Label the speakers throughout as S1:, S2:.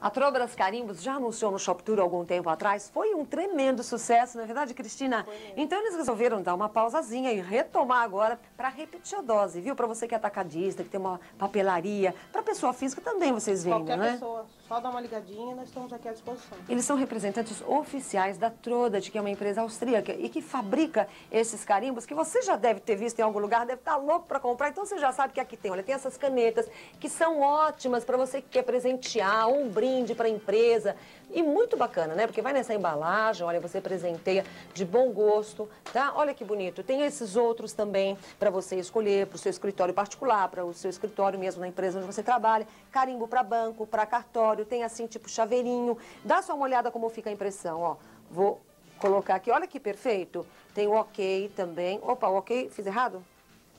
S1: A Trobras Carimbos já anunciou no Shop Tour algum tempo atrás. Foi um tremendo sucesso, não é verdade, Cristina? Então eles resolveram dar uma pausazinha e retomar agora para repetir a dose, viu? Para você que é atacadista, que tem uma papelaria, para pessoa física também vocês vendem,
S2: Qualquer
S1: né?
S2: pessoa, só dá uma ligadinha, nós estamos aqui à disposição.
S1: Eles são representantes oficiais da Trodat, que é uma empresa austríaca e que fabrica esses carimbos que você já deve ter visto em algum lugar, deve estar louco para comprar. Então você já sabe que aqui tem, olha, tem essas canetas que são ótimas para você que quer presentear, um brinde para a empresa. E muito bacana, né? Porque vai nessa embalagem, olha, você presenteia de bom gosto, tá? Olha que bonito. Tem esses outros também para você escolher para o seu escritório particular, para o seu escritório mesmo na empresa onde você trabalha. Carimbo para banco, para cartório, tem assim tipo chaveirinho. Dá só uma olhada como fica a impressão, ó. Vou colocar aqui, olha que perfeito. Tem o ok também. Opa, o ok, fiz errado?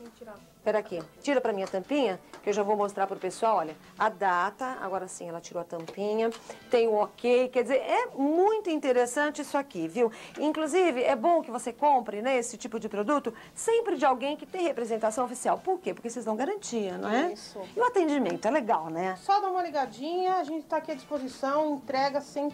S2: Tem que tirar.
S1: Espera aqui, tira para minha tampinha, que eu já vou mostrar para o pessoal, olha, a data, agora sim, ela tirou a tampinha, tem o ok, quer dizer, é muito interessante isso aqui, viu? Inclusive, é bom que você compre, né, esse tipo de produto, sempre de alguém que tem representação oficial. Por quê? Porque vocês dão garantia, não é?
S2: Isso.
S1: E o atendimento, é legal, né?
S2: Só dá uma ligadinha, a gente está aqui à disposição, entrega sem.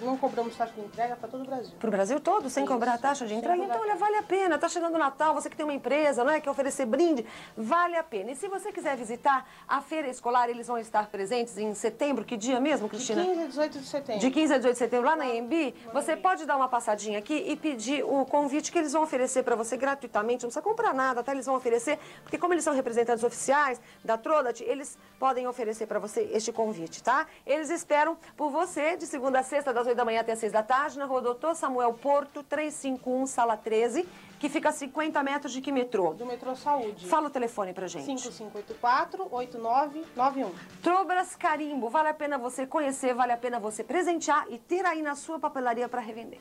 S2: Não cobramos taxa de entrega para todo o Brasil.
S1: Pro Brasil todo, sem
S2: Isso,
S1: cobrar taxa de
S2: sem
S1: entrega. Então, olha, vale a pena. Tá chegando o Natal, você que tem uma empresa, não é? Quer oferecer brinde, vale a pena. E se você quiser visitar a feira escolar, eles vão estar presentes em setembro. Que dia mesmo,
S2: De
S1: Cristina?
S2: 15 a 18 de setembro.
S1: De 15 a 18 de setembro, lá na EMB, você pode dar uma passadinha aqui e pedir o convite que eles vão oferecer para você gratuitamente. Não precisa comprar nada, tá? Eles vão oferecer, porque como eles são representantes oficiais da Trodat, eles podem oferecer para você este convite, tá? Eles esperam por você de segunda a sexta, das 8 da manhã até as 6 da tarde, na rua Doutor Samuel Porto, 351, sala 13, que fica a 50 metros de que metrô?
S2: Do metrô Saúde.
S1: Fala o telefone pra gente.
S2: 5584-8991.
S1: Trobras Carimbo, vale a pena você conhecer, vale a pena você presentear e ter aí na sua papelaria para revender.